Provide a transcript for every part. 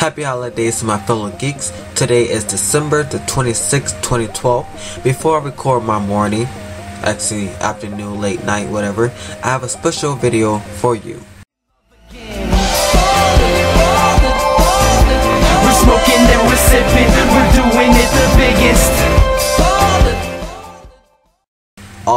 Happy holidays to my fellow geeks. Today is December the 26th, 2012. Before I record my morning, actually afternoon, late night, whatever, I have a special video for you. We're smoking and we're sipping, we're doing it the biggest.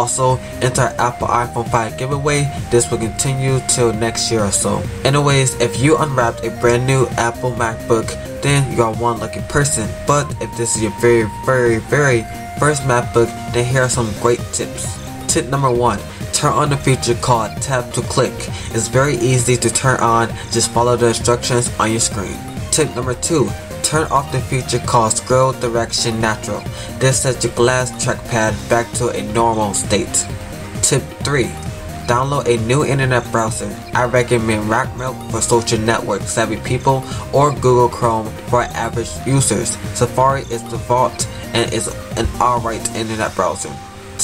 Also, enter Apple iPhone 5 giveaway. This will continue till next year or so. Anyways, if you unwrapped a brand new Apple MacBook, then you are one lucky person. But if this is your very, very, very first MacBook, then here are some great tips. Tip number one, turn on the feature called tap to click. It's very easy to turn on, just follow the instructions on your screen. Tip number two, turn off the feature called Scroll Direction Natural. This sets your glass trackpad back to a normal state. Tip 3. Download a new internet browser. I recommend RockMelt for social network savvy people or Google Chrome for average users. Safari is the vault and is an alright internet browser.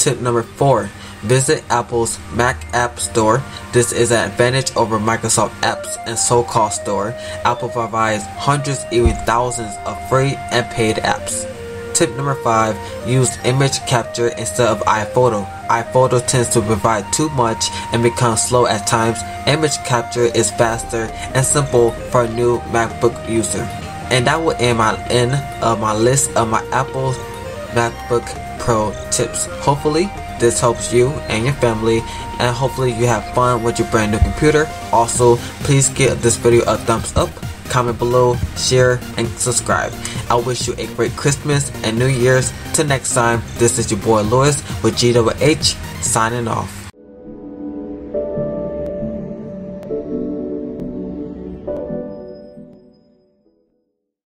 Tip number 4 Visit Apple's Mac App Store. This is an advantage over Microsoft Apps and so-called store. Apple provides hundreds, even thousands of free and paid apps. Tip number 5. Use image capture instead of iPhoto. iPhoto tends to provide too much and become slow at times. Image capture is faster and simple for a new MacBook user. And that will end my end of my list of my Apple MacBook Pro tips. Hopefully this helps you and your family and hopefully you have fun with your brand new computer. Also, please give this video a thumbs up, comment below, share, and subscribe. I wish you a great Christmas and New Year's. Till next time, this is your boy Lewis with GWH signing off.